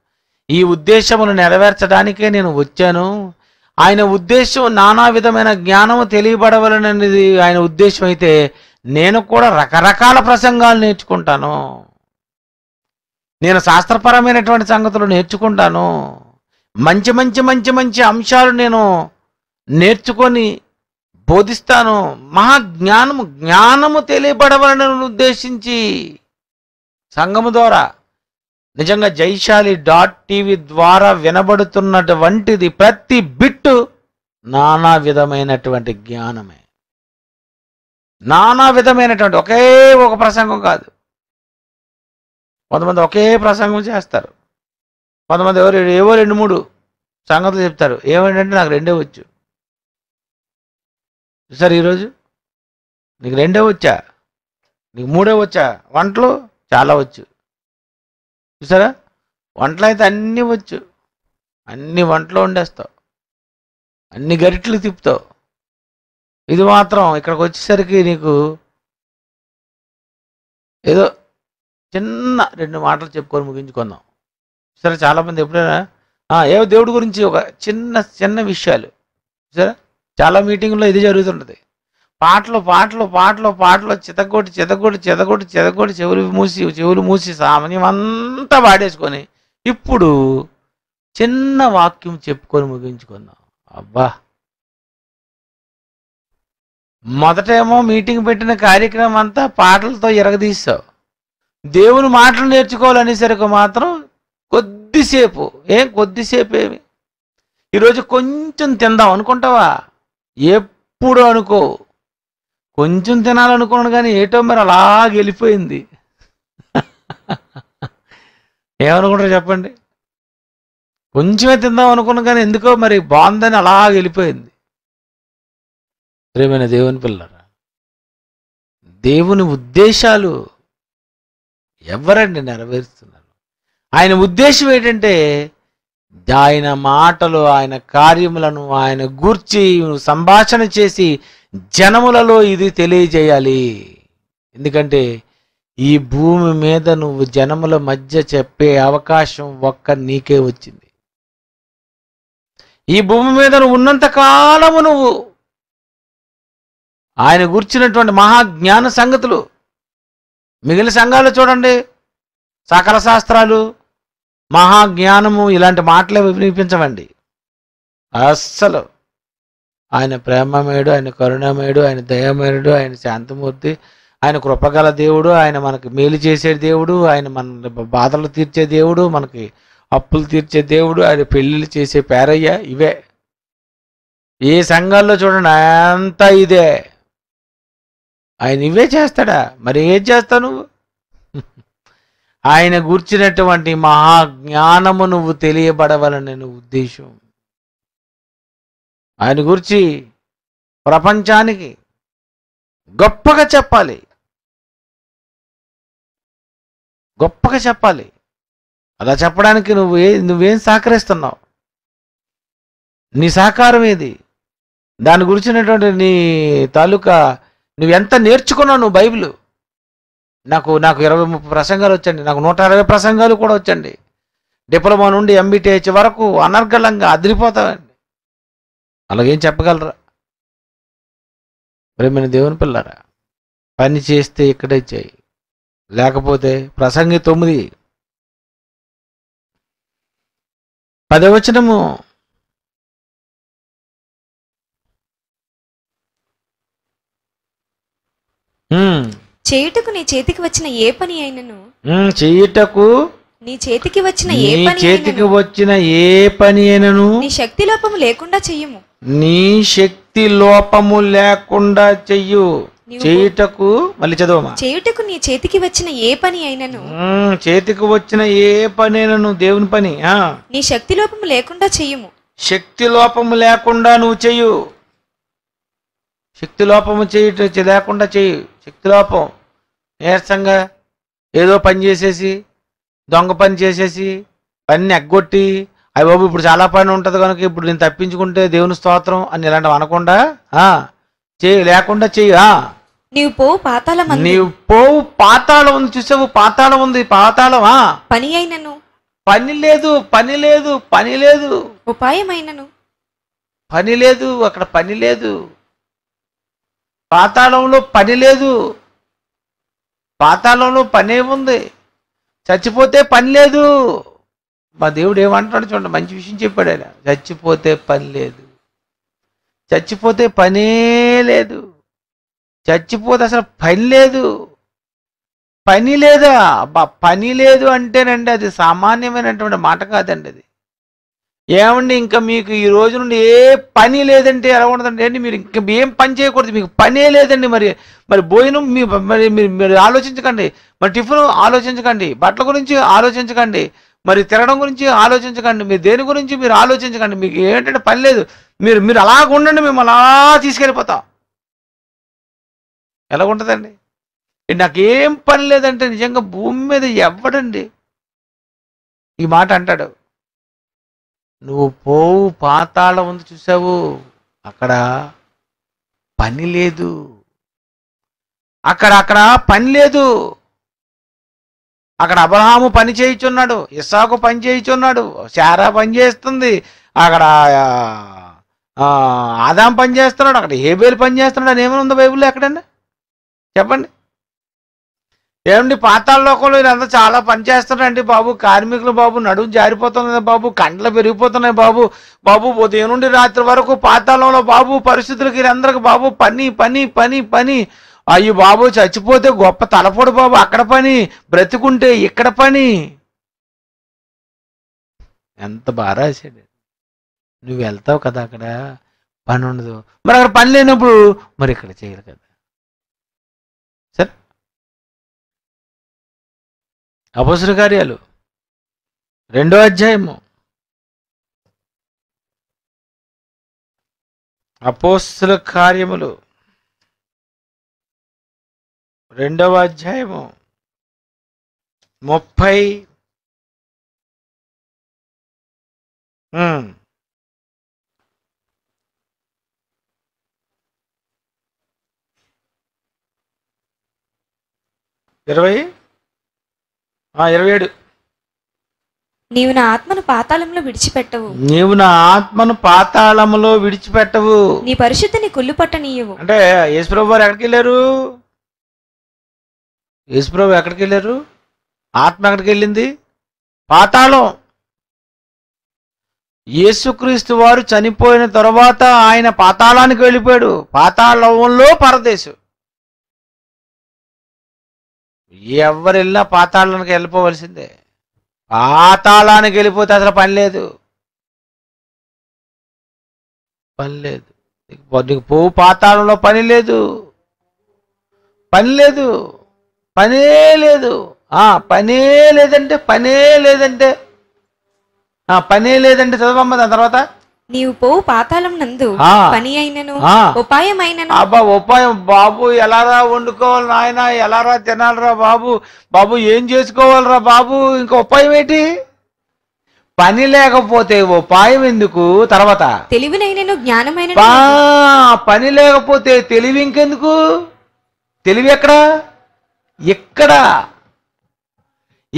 ఈ ఉద్దేశమును నెరవేర్చడానికే నేను వచ్చాను. ఆయన ఉద్దేశం నానా విధమైన జ్ఞానము తెలియబడవలనది ఆయన ఉద్దేశం అయితే నేను కూడా రకరకాల ప్రసంగాలు నేర్చుకుంటాను. నేను శాస్త్రపరమైనటువంటి సంగతులు నేర్చుకుంటాను. మంచి మంచి మంచి మంచి అంశాలు నేను నేర్చుకొని బోధిస్తాను. మహా జ్ఞానము జ్ఞానము తెలియబడవలని ఉద్దేశించి సంఘము ద్వారా నిజంగా జైశాలి డాట్ టీవీ ద్వారా వినబడుతున్నటువంటిది ప్రతి బిట్టు నానా విధమైనటువంటి జ్ఞానమే. నానా విధమైనటువంటి ఒకే ఒక ప్రసంగం కాదు. కొంతమంది ఒకే ప్రసంగం చేస్తారు. కొంతమంది ఎవరు ఏవో రెండు మూడు సంగతులు చెప్తారు. ఏమంటే నాకు రెండే వచ్చు. చూసారు ఈరోజు? నీకు రెండే వచ్చా? నీకు మూడే వచ్చా? వంటలు? చాలా వచ్చు. చూసారా? వంటలు అయితే అన్నీ వచ్చు. అన్ని వంటలు వండేస్తావు అన్ని గరిట్లు తిప్పుతావు. ఇది మాత్రం ఇక్కడికి వచ్చేసరికి నీకు ఏదో చిన్న రెండు మాటలు చెప్పుకొని ముగించుకుందాం. సరే చాలామంది ఎప్పుడైనా ఏవో దేవుడి గురించి ఒక చిన్న చిన్న విషయాలు. సరే చాలా మీటింగ్లో ఇది జరుగుతుంటుంది. పాటలు పాటలు పాటలు పాటలు చితగొట్టి చితకొట్టి చితకొట్టి చితకొట్టి చెవులు మూసి చెవులు మూసి సామాన్యం అంతా పాడేసుకొని ఇప్పుడు చిన్న వాక్యం చెప్పుకొని ముగించుకుందాం. అబ్బా! మొదటేమో మీటింగ్ పెట్టిన కార్యక్రమం అంతా పాటలతో ఇరగదీసావు దేవుని మాటలు నేర్చుకోవాలనేసరికి మాత్రం కొద్దిసేపు ఏం కొద్దిసేపు ఏమి? ఈరోజు కొంచెం తిందాం అనుకుంటావా? ఎప్పుడు అనుకో. కొంచెం తినాలనుకున్నాను కానీ ఏటో మరి అలా వెళ్ళిపోయింది ఏమనుకుంటారు చెప్పండి. కొంచెమే తిందాం అనుకున్నాను కానీ ఎందుకో మరి బాగుందని అలా వెళ్ళిపోయింది ప్రేమైన దేవుని పిల్లరా దేవుని ఉద్దేశాలు ఎవరండి నెరవేరుస్తున్నారు? ఆయన ఉద్దేశం ఏంటంటే ఆయన మాటలు ఆయన కార్యములను ఆయన గూర్చి సంభాషణ చేసి జనములలో ఇది తెలియజేయాలి. ఎందుకంటే ఈ భూమి మీద నువ్వు జనముల మధ్య చెప్పే అవకాశం ఒక్క నీకే వచ్చింది. ఈ భూమి మీద నువ్వు ఉన్నంత కాలము నువ్వు ఆయన గుర్చినటువంటి మహాజ్ఞాన సంగతులు మిగిలిన సంఘాలు చూడండి సకల శాస్త్రాలు మహాజ్ఞానము ఇలాంటి మాటలే వినిపించవండి. అస్సలు ఆయన ప్రేమమేడు ఆయన కరుణమేడు ఆయన దయమేయుడు ఆయన శాంతమూర్తి ఆయన కృపగల దేవుడు ఆయన మనకి మేలు చేసే దేవుడు ఆయన మన బాధలు తీర్చే దేవుడు మనకి అప్పులు తీర్చే దేవుడు ఆయన పెళ్ళిళ్ళు చేసే పేరయ్య ఇవే. ఏ సంఘాల్లో చూడండి అంతా ఇదే. ఆయన ఇవే చేస్తాడా? మరి ఏం చేస్తావు నువ్వు? ఆయన గూర్చినటువంటి మహాజ్ఞానము నువ్వు తెలియబడవలనని ఉద్దేశం. ఆయన గురించి ప్రపంచానికి గొప్పగా చెప్పాలి. గొప్పగా చెప్పాలి. అలా చెప్పడానికి నువ్వు ఏ నువ్వేం సహకరిస్తున్నావు? నీ సహకారం ఏది? దాని గురించినటువంటి నీ తాలూకా నువ్వెంత నేర్చుకున్నావు నువ్వు బైబిల్? నాకు నాకు ఇరవై ముప్పై ప్రసంగాలు వచ్చండి. నాకు నూట అరవై ప్రసంగాలు కూడా వచ్చండి. డిప్లొమా నుండి ఎంబీటీహెచ్ వరకు అనర్గళంగా అదిరిపోతామండి. అలాగేం చెప్పగలరా? ప్రేమైన దేవుని పిల్లరా పని చేస్తే ఇక్కడే చేయి. లేకపోతే ప్రసంగి తొమ్మిది. పదవచనము చేయుటకు నీ చేతికి వచ్చిన ఏ పని అయినను? ఉమ్, చెయ్యుటకు నీ చేతికి వచ్చిన ఏ పని చేతికి అయినను వచ్చిన ఏ పని అయినను? నీ శక్తి లోపము లేకుండా చెయ్యము. నీ శక్తి లోపము లేకుండా చెయ్యు. చేయుటకు మళ్ళీ చదవమా? చేయుటకు నీ చేతికి వచ్చిన ఏ పని అయినను? చేతికి వచ్చిన ఏ పనైనను దేవుని పని ఆ. నీ శక్తి లోపము లేకుండా చెయ్యము. శక్తి లోపము లేకుండా నువ్వు చెయ్యు. శక్తి లోపము చేయుట లేకుండా చెయ్యి. శక్తి లోపం. నీరసంగా ఏదో పని చేసేసి దొంగ పని చేసేసి పని ఎగ్గొట్టి అయ్య బాబు ఇప్పుడు చాలా పని ఉంటుంది కనుక ఇప్పుడు నేను తప్పించుకుంటే దేవుని స్తోత్రం అని ఇలాంటివి అనకుండా ఆ చెయ్యి లేకుండా చెయ్యి నీవు పోవు పాతాళమందు నీవు పోవు పాతాళం ఉంది చూసావు పాతాళం ఉంది పాతాళం పని అయినను. పని లేదు పని లేదు పని లేదు. ఉపాయమైనను. పని లేదు అక్కడ పని లేదు. పాతాళంలో పని లేదు. పాతాళంలో పనే ఉంది. చచ్చిపోతే పని లేదు. మా దేవుడు ఏమంటాడు చూడండి మంచి విషయం చెప్పాడు ఆయన. చచ్చిపోతే పని లేదు. చచ్చిపోతే పనే లేదు. చచ్చిపోతే అసలు పని లేదు. పని లేదా? అబ్బా పని లేదు అంటేనండి అది సామాన్యమైనటువంటి మాట కాదండి అది. ఏమండి ఇంకా మీకు ఈ రోజు నుండి ఏ పని లేదంటే ఎలా ఉండదండి? అండి మీరు ఇంకా ఏం పని చేయకూడదు? మీకు పనే లేదండి మరి. మరి భోజనం మీ మరి మీరు మీరు ఆలోచించకండి. మరి టిఫిన్ ఆలోచించకండి. బట్టల గురించి ఆలోచించకండి. మరి తిరగడం గురించి ఆలోచించకండి. మీరు దేని గురించి మీరు ఆలోచించకండి. మీకు ఏంటంటే పని లేదు. మీరు మీరు అలాగ ఉండండి మేము అలా తీసుకెళ్ళిపోతాం. ఎలా ఉంటుందండి? నాకేం పని లేదంటే నిజంగా భూమి మీద ఎవ్వడండి ఈ మాట అంటాడు. నువ్వు పోవు పాతాళం ఉంది చూసావు. అక్కడ పని లేదు. అక్కడ అక్కడ పని లేదు. అక్కడ అబ్రహాము పని చేయుచున్నాడు ఇస్సాకు పని చేయుచున్నాడు శారా పని చేస్తుంది అక్కడ ఆదాం పని చేస్తున్నాడు అక్కడ హేబేలు పని చేస్తున్నాడు అని ఏమైనా ఉందో బైబుల్లో ఎక్కడన్నా? చెప్పండి. ఏమండి పాతాళ లోకంలో వీళ్ళంతా చాలా పనిచేస్తున్నారండి బాబు. కార్మికులు బాబు నడుము జారిపోతున్నాయి బాబు కండ్లు పెరిగిపోతున్నాయి బాబు. బాబు ఉదయం నుండి రాత్రి వరకు పాతాళంలో బాబు పరిస్థితులకి వీళ్ళందరికి బాబు పని పని పని పని. అయ్యో బాబు చచ్చిపోతే గొప్ప తలపొడు బాబు అక్కడ పని. బ్రతికుంటే ఇక్కడ పని. ఎంత బాగా రాశాడు. నువ్వు వెళ్తావు కదా అక్కడ. పని ఉండదు. మరి అక్కడ పని లేనప్పుడు మరి ఇక్కడ చేయాలి కదా. అపసుర కార్యాలు. రెండో అధ్యాయము. అపోస్తుల కార్యములు. రెండవ అధ్యాయము. ముప్పై. ఇరవై. ఇరవై ఏడు. నీవు నా ఆత్మను పాతాళంలో విడిచిపెట్టవు. నీవు నా ఆత్మను పాతాళములో విడిచిపెట్టవు. నీ పరిశుద్ధిని కుళ్ళు పట్టనీయవు అంటే యేసుప్రభు వారు ఎక్కడికి వెళ్ళారు? యేసుప్రభు ఎక్కడికి వెళ్ళారు? ఆత్మ ఎక్కడికి వెళ్ళింది? పాతాళం. యేసుక్రీస్తు వారు చనిపోయిన తర్వాత ఆయన పాతాళానికి వెళ్ళిపోయాడు. పాతాళంలో పరదేశం. ఎవరు వెళ్ళినా పాతాళానికి వెళ్ళిపోవలసిందే. పాతాళానికి వెళ్ళిపోతే అసలు పని లేదు. పని లేదు. నీకు పువ్వు పోవు పాతాళంలో పని లేదు. పని లేదు. పనే లేదు. ఆ పనే లేదంటే పనే లేదంటే ఆ పనే లేదంటే చదవమ్మ దాని తర్వాత నీవు పోవు పాతాళం నందు. పని అయినను ఆ. ఉపాయమైనను. అబ్బా ఉపాయం బాబు ఎలారా వండుకోవాలి నాయన ఎలారా తినాలిరా బాబు బాబు ఏం చేసుకోవాలిరా బాబు ఇంకా ఉపాయం ఏంటి? పని లేకపోతే ఉపాయం ఎందుకు? తర్వాత. తెలివినైనను జ్ఞానమైన పని లేకపోతే తెలివి ఇంకెందుకు? తెలివి ఎక్కడ? ఇక్కడ.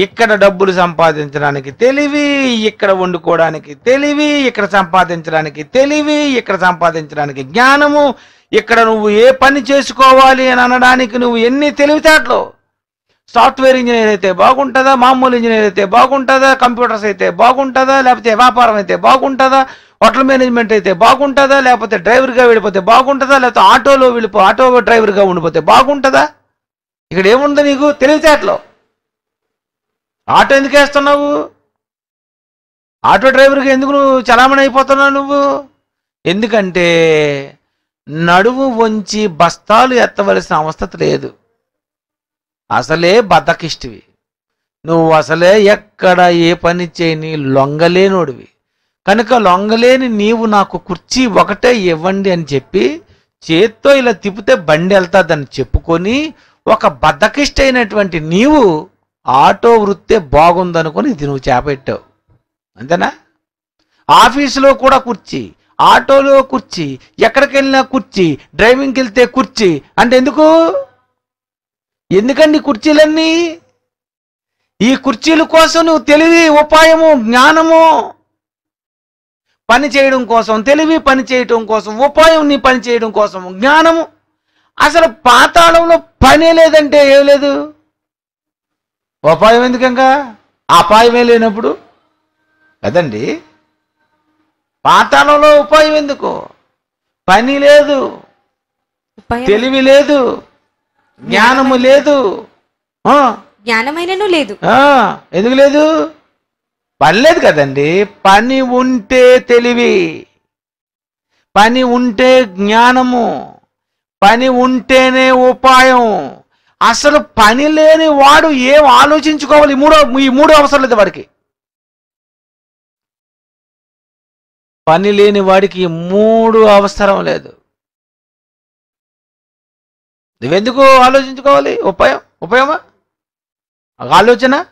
ఇక్కడ డబ్బులు సంపాదించడానికి తెలివి ఇక్కడ వండుకోవడానికి తెలివి ఇక్కడ సంపాదించడానికి తెలివి ఇక్కడ సంపాదించడానికి జ్ఞానము ఇక్కడ నువ్వు ఏ పని చేసుకోవాలి అని అనడానికి నువ్వు ఎన్ని తెలివితేటలు? సాఫ్ట్వేర్ ఇంజనీర్ అయితే బాగుంటుందా? మామూలు ఇంజనీర్ అయితే బాగుంటుందా? కంప్యూటర్స్ అయితే బాగుంటుందా? లేకపోతే వ్యాపారం అయితే బాగుంటుందా? హోటల్ మేనేజ్మెంట్ అయితే బాగుంటుందా? లేకపోతే డ్రైవర్గా వెళ్ళిపోతే బాగుంటుందా? లేకపోతే ఆటోలో వెళ్ళిపో ఆటో డ్రైవర్గా ఉండిపోతే బాగుంటుందా? ఇక్కడ ఏముంది నీకు? తెలివితేటలో. ఆటో ఎందుకు వేస్తున్నావు? ఆటో డ్రైవర్కి ఎందుకు నువ్వు చలామణి అయిపోతున్నావు నువ్వు? ఎందుకంటే నడుము వంచి బస్తాలు ఎత్తవలసిన అవస్థత లేదు. అసలే బద్దకిష్టివి. నువ్వు అసలే ఎక్కడ ఏ పని చేయని లొంగలేనోడివి. కనుక లొంగలేని నీవు నాకు కుర్చీ ఒకటే ఇవ్వండి అని చెప్పి చేత్తో ఇలా తిప్పితే బండి వెళ్తాదని చెప్పుకొని ఒక బద్దకిష్ట అయినటువంటి నీవు ఆటో వృత్తే బాగుందనుకొని ఇది నువ్వు చేపెట్టావు. అంతేనా? ఆఫీసులో కూడా కుర్చీ ఆటోలో కుర్చీ ఎక్కడికి వెళ్ళినా కుర్చీ డ్రైవింగ్కి వెళ్తే కుర్చీ. అంటే ఎందుకు? ఎందుకండి కుర్చీలన్నీ? ఈ కుర్చీల కోసం నువ్వు తెలివి ఉపాయము జ్ఞానము పని చేయడం కోసం తెలివి పని చేయడం కోసం ఉపాయం నీ పని చేయడం కోసం జ్ఞానము. అసలు పాతాళంలో పనే లేదంటే ఏం లేదు? ఉపాయం ఎందుకంగా? అపాయమే లేనప్పుడు? కదండి పాతాళంలో ఉపాయం ఎందుకు? పని లేదు. తెలివి లేదు. జ్ఞానము లేదు. ఆ, జ్ఞానమైనను లేదు. ఎందుకు లేదు? పని లేదు కదండి. పని ఉంటే తెలివి. పని ఉంటే జ్ఞానము. పని ఉంటేనే ఉపాయం. అసలు పని లేని వాడు ఏం ఆలోచించుకోవాలి? ఈ మూడో ఈ మూడో అవసరం లేదు వాడికి. పని లేని వాడికి ఈ మూడు అవసరం లేదు. నువ్వెందుకు ఆలోచించుకోవాలి? ఉపాయం? ఉపాయమా ఆలోచన?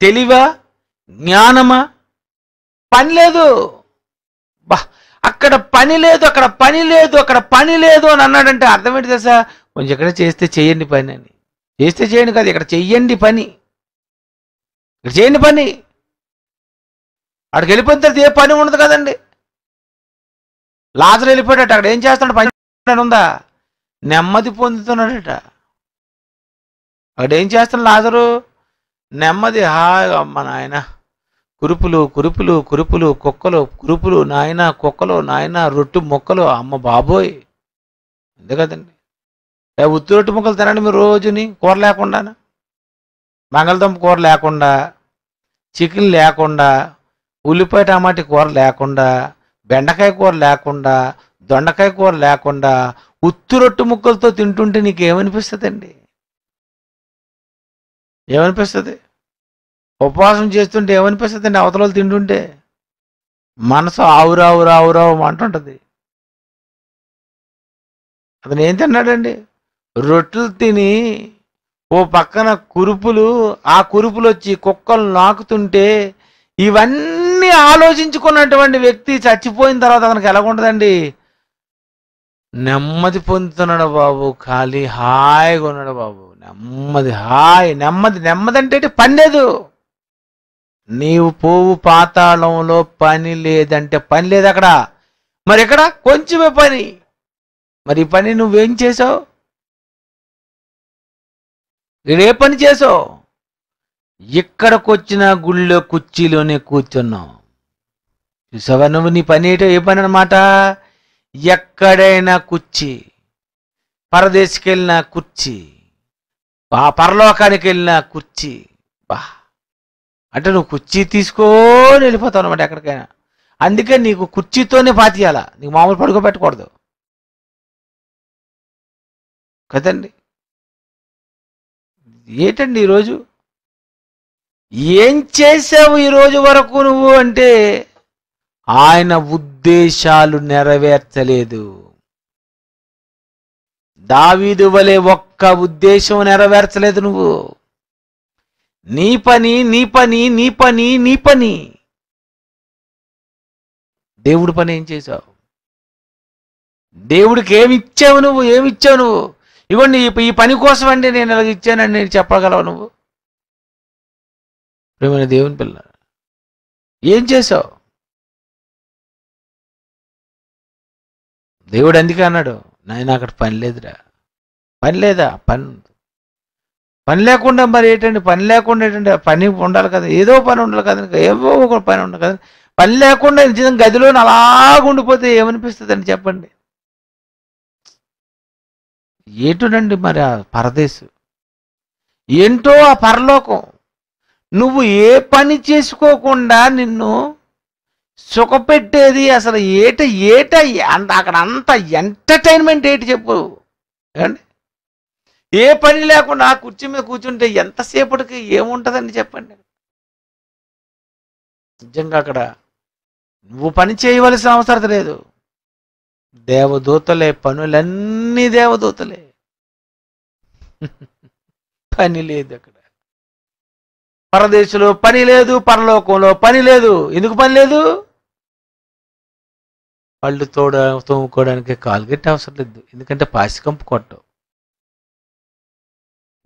తెలివా? జ్ఞానమా? పని లేదు. బా అక్కడ పని లేదు అక్కడ పని లేదు అక్కడ పని లేదు అని అన్నాడంటే అర్థం ఏంటి తెలుసా? కొంచెం ఇక్కడ చేస్తే చేయండి పని అని. చేస్తే చేయండి కాదు ఇక్కడ చెయ్యండి పని. ఇక్కడ చేయండి పని. అక్కడికి వెళ్ళిపోయిన తర్వాత ఏ పని ఉండదు కదండి. లాజర్ వెళ్ళిపోయాడట అక్కడ ఏం చేస్తున్నాడు? పని ఉందా? నెమ్మది పొందుతున్నాడట. అక్కడ ఏం చేస్తున్నాడు లాజరు? నెమ్మది హాయ్ అమ్మ నాయన. కురుపులు కురుపులు కురుపులు కుక్కలు కురుపులు నాయన కుక్కలు నాయన రొట్టు మొక్కలు అమ్మ బాబోయ్. అంతే కదండి ఉత్తి రొట్టు ముక్కలు తినండి మీరు రోజుని కూర లేకుండా బంగాళదుంప కూర లేకుండా చికెన్ లేకుండా ఉల్లిపాయ టమాటి కూర లేకుండా బెండకాయ కూర లేకుండా దొండకాయ కూర లేకుండా ఉత్తి రొట్టు ముక్కలతో తింటుంటే నీకు ఏమనిపిస్తుందండి ఏమనిపిస్తుంది? ఉపవాసం చేస్తుంటే ఏమనిపిస్తుందండి? అవతల తింటుంటే మనసు ఆవురావు రావు రావు అతను ఏం తిన్నాడండి? రొట్టెలు తిని ఓ పక్కన కురుపులు ఆ కురుపులు వచ్చి కుక్కలు నాకుతుంటే ఇవన్నీ ఆలోచించుకున్నటువంటి వ్యక్తి చచ్చిపోయిన తర్వాత అతనికి ఎలాగుంటుందండి నెమ్మది పొందుతున్నాడు బాబు ఖాళీ హాయిగా ఉన్నాడు బాబు. నెమ్మది హాయ్ నెమ్మది నెమ్మది అంటే పని లేదు. నీవు పోవు పాతాళంలో పని లేదంటే పని లేదు అక్కడ. మరి ఇక్కడ కొంచెమే పని. మరి ఈ పని నువ్వేం చేసావు? ఇక్కడ ఏ పని చేసావు. ఇక్కడికి వచ్చిన గుళ్ళో కుర్చీలోనే కూర్చున్నావు. చూసావా నువ్వు? నీ పని ఏటో? ఏ పని అనమాట ఎక్కడైనా కుర్చీ. పరదేశికి వెళ్ళిన కుర్చీ. పరలోకానికి వెళ్ళిన కుర్చీ. బా. అంటే నువ్వు కుర్చీ తీసుకొని వెళ్ళిపోతావు అనమాట ఎక్కడికైనా. అందుకే నీకు కుర్చీతోనే పాతియాల. నీకు మామూలు పడుకోబెట్టకూడదు. కదండి? ఏంటండి ఈరోజు ఏం చేసావు ఈ రోజు వరకు నువ్వు అంటే ఆయన ఉద్దేశాలు నెరవేర్చలేదు. దావీదు వలె ఒక్క ఉద్దేశం నెరవేర్చలేదు నువ్వు. నీ పని నీ పని నీ పని నీ పని. దేవుడి పని ఏం చేసావు దేవుడికి ఏమి ఇచ్చావు నువ్వు? ఏమి ఇచ్చావు నువ్వు? ఇవ్వండి ఈ- పని కోసం అండి నేను ఇలాగ ఇచ్చానని నేను చెప్పగలవు నువ్వు? ప్రేమైన దేవుని పిల్ల ఏం చేసావు దేవుడు అందుకే అన్నాడు నాయన అక్కడ పని లేదురా. పని లేదా? పని పని లేకుండా మరి ఏంటండి? పని లేకుండా ఏంటంటే పని ఉండాలి కదా. ఏదో పని ఉండాలి కదా. ఏవో ఒక పని ఉండాలి కదా. పని లేకుండా నిజంగా గదిలో అలాగ ఉండిపోతే ఏమనిపిస్తుంది అని చెప్పండి? ఏటునండి మరి ఆ పరదేశు? ఏంటో ఆ పరలోకం? నువ్వు ఏ పని చేసుకోకుండా నిన్ను సుఖపెట్టేది అసలు ఏట ఏట అంత అక్కడ అంత ఎంటర్టైన్మెంట్ ఏంటి చెప్పు? ఏమండి? ఏ పని లేకుండా ఆ కుర్చీ మీద కూర్చుంటే ఎంతసేపటికి ఏముంటుందని చెప్పండి? నిజంగా అక్కడ నువ్వు పని చేయవలసిన అవసరం లేదు. దేవదూతలే పనులన్నీ దేవదూతలే. పని లేదు అక్కడ. పరదేశంలో పని లేదు పరలోకంలో పని లేదు. ఎందుకు పని లేదు? పళ్ళు తోడ తోముకోవడానికి కాలుగట్టి అవసరం లేదు. ఎందుకంటే పాసికంపు కొట్టవు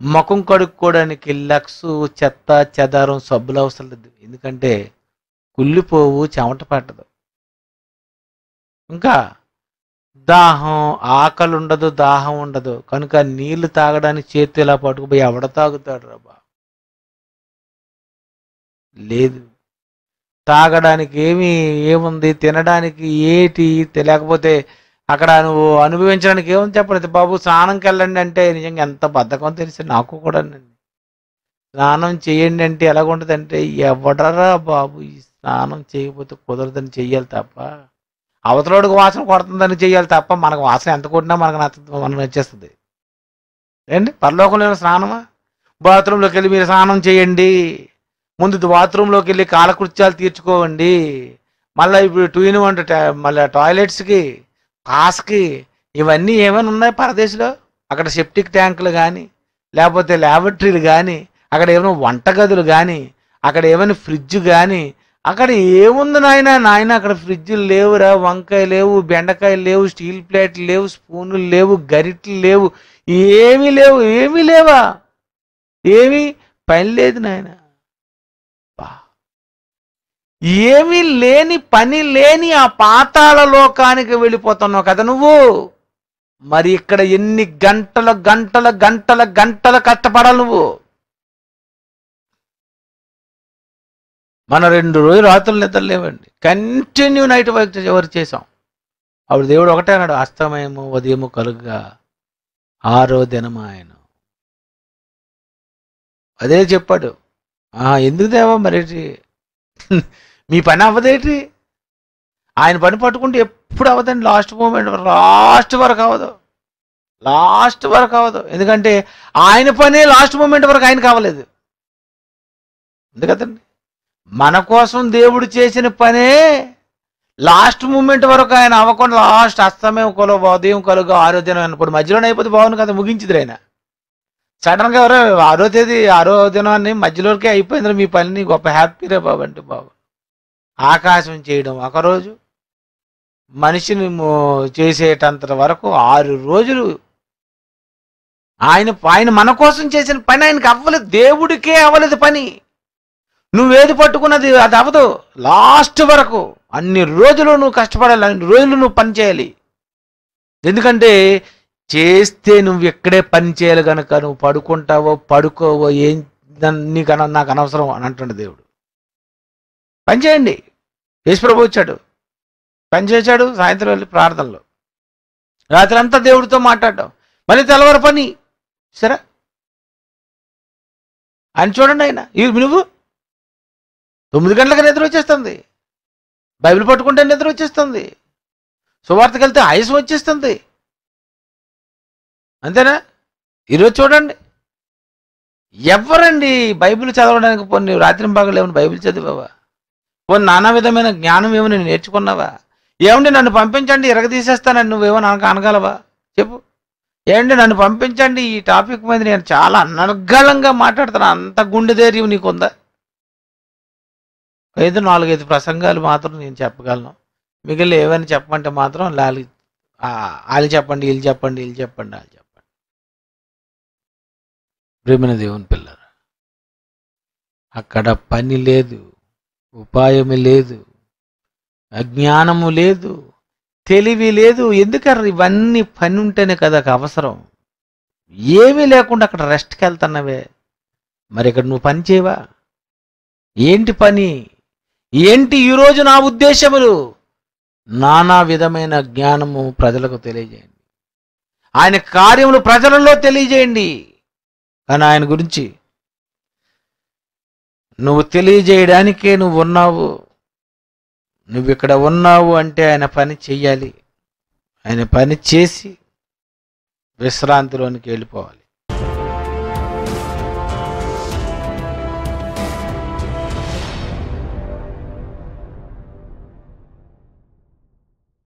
ముఖం కడుక్కోవడానికి లక్స్ చెత్త చెదారం సబ్బులు అవసరం లేదు. ఎందుకంటే కుళ్ళిపోవు చెమట పట్టదు. ఇంకా దాహం ఆకలి ఉండదు దాహం ఉండదు. కనుక నీళ్ళు తాగడానికి చేతి ఇలా పట్టుకుపోయి ఎవడ తాగుతాడు రాబా లేదు. తాగడానికి ఏమి ఏముంది? తినడానికి ఏటి? తెలియకపోతే అక్కడ నువ్వు అనుభవించడానికి ఏముంది చెప్పలేదు బాబు స్నానంకి వెళ్ళండి అంటే నిజంగా ఎంత బద్ధకం తెలిసి. నాకు కూడా స్నానం చేయండి అంటే ఎలాగుంటుందంటే ఎవడరా బాబు ఈ స్నానం చేయకపోతే కుదరదని చెయ్యాలి తప్ప అవతలోడికి వాసన కొడుతుందని చెయ్యాలి తప్ప మనకు వాసన ఎంత కొట్టినా మనకు నచ్చ మనకు నచ్చేస్తుంది. ఏంటి? పరలోకంలో స్నానమా? బాత్రూంలోకి వెళ్ళి మీరు స్నానం చేయండి. ముందు బాత్రూంలోకి వెళ్ళి కాలకృత్యాలు తీర్చుకోవండి. మళ్ళీ ఇప్పుడు టూ ఇన్ వన్ మళ్ళీ టాయిలెట్స్కి ఆస్కి ఇవన్నీ ఏమైనా ఉన్నాయి పరదేశంలో? అక్కడ సెప్టిక్ ట్యాంకులు కానీ లేకపోతే ల్యాబొటరీలు కానీ అక్కడ ఏమైనా వంటగదులు కానీ అక్కడ ఏమైనా ఫ్రిడ్జ్ కానీ అక్కడ ఏముంది నాయన? నాయన అక్కడ ఫ్రిడ్జ్లు లేవురా వంకాయ లేవు బెండకాయలు లేవు స్టీల్ ప్లేట్లు లేవు స్పూన్లు లేవు గరిట్లు లేవు ఏమీ లేవు ఏమీ లేవా? ఏమీ? పని లేదు నాయన. ఏమీ లేని పని లేని ఆ పాతాళ లోకానికి వెళ్ళిపోతున్నావు కదా నువ్వు. మరి ఇక్కడ ఎన్ని గంటల గంటల గంటల గంటల కష్టపడాలి నువ్వు? మన రెండు రోజులు రాత్రులు నిద్రలేవండి. కంటిన్యూ నైట్ వర్క్ ఎవరు చేసాం అప్పుడు దేవుడు ఒకటే అన్నాడు అస్తమయము ఉదయము కలుగుగా. ఆరో దినము ఆయన. అదే చెప్పాడు. ఎందుకు దేవా మరి? మీ పని అవ్వదేటి? ఆయన పని పట్టుకుంటే ఎప్పుడు అవ్వదండి. లాస్ట్ మూమెంట్ లాస్ట్ వరకు అవ్వదు. లాస్ట్ వరకు అవ్వదు. ఎందుకంటే ఆయన పనే లాస్ట్ మూమెంట్ వరకు ఆయన కావలేదు. అంతే కదండి. మన కోసం దేవుడు చేసిన పనే లాస్ట్ మూమెంట్ వరకు ఆయన అవ్వకుండా లాస్ట్ అస్తమయం కొలో ఉదయం కలుగు ఆరోగ్యం అనుకోండి. మధ్యలోనే అయిపోతే బాగుంది కదా ముగించింది ఆయన. సడన్గా ఎవరో ఆరో తేదీ ఆరో దినాన్ని మధ్యలోకే అయిపోయింది. మీ పని గొప్ప హ్యాపీ రే బాబు అంటే బాబు. ఆకాశం చేయడం ఒకరోజు మనిషిని చేసేటంత వరకు ఆరు రోజులు ఆయన ఆయన మన కోసం చేసిన పని ఆయనకి అవ్వలేదు. దేవుడికే అవ్వలేదు పని. నువ్వేది పట్టుకున్నది అది అవ్వదు. లాస్ట్ వరకు అన్ని రోజులు నువ్వు కష్టపడాలి అన్ని రోజులు నువ్వు పని చేయాలి. ఎందుకంటే చేస్తే నువ్వు ఎక్కడే పని చేయాలి కనుక నువ్వు పడుకుంటావో పడుకోవో ఏం నీకన నీకు అన నాకు అనవసరం అని అంటుండే దేవుడు. పని చేయండి. యేసుప్రభు వచ్చాడు. పని చేశాడు సాయంత్రం వెళ్ళి ప్రార్థనలో. రాత్రి అంతా దేవుడితో మాట్లాడడం. మళ్ళీ తెల్లవారు పని. సరే? ఆయన చూడండి ఆయన. ఇవి నువ్వు? తొమ్మిది గంటలకు నిద్ర వచ్చేస్తుంది. బైబిల్ పట్టుకుంటే నిద్ర వచ్చేస్తుంది. సువార్తకి వెళ్తే ఆయుసం వచ్చేస్తుంది. అంతేనా? ఈరోజు చూడండి. ఎవరండి బైబిల్ చదవడానికి పోనీ? రాత్రి బాగా ఏమైనా బైబిల్ చదివావా? పోనీ నానా విధమైన జ్ఞానం ఏమో నేను నేర్చుకున్నావా? ఏమండి నన్ను పంపించండి ఇరగదీసేస్తానని నువ్వేమో నాకు అనగలవా? చెప్పు. ఏమండి నన్ను పంపించండి ఈ టాపిక్ మీద నేను చాలా అనర్గళంగా మాట్లాడుతాను అంత గుండె ధైర్యం నీకుందా? ఐదు నాలుగైదు ప్రసంగాలు మాత్రం నేను చెప్పగలను. మిగిలిన ఏమైనా చెప్పమంటే మాత్రం లాలి వాళ్ళు చెప్పండి వీళ్ళు చెప్పండి వీళ్ళు చెప్పండి వాళ్ళు చెప్పండి. ప్రేమిన దేవుని పిల్లలు అక్కడ పని లేదు. ఉపాయము లేదు అజ్ఞానము లేదు తెలివి లేదు. ఎందుకన్నారు ఇవన్నీ పని ఉంటేనే కదా ఒక అవసరం. ఏమీ లేకుండా అక్కడ రెస్ట్కి వెళ్తున్నావే మరి ఇక్కడ నువ్వు పని చేయవా? ఏంటి పని? ఏంటి ఈరోజు నా ఉద్దేశములు? నానా విధమైన జ్ఞానము ప్రజలకు తెలియజేయండి. ఆయన కార్యములు ప్రజలలో తెలియజేయండి. కానీ ఆయన గురించి నువ్వు తెలియజేయడానికే నువ్వు ఉన్నావు నువ్వు ఇక్కడ ఉన్నావు అంటే ఆయన పని చెయ్యాలి. ఆయన పని చేసి విశ్రాంతిలోనికి వెళ్ళిపోవాలి.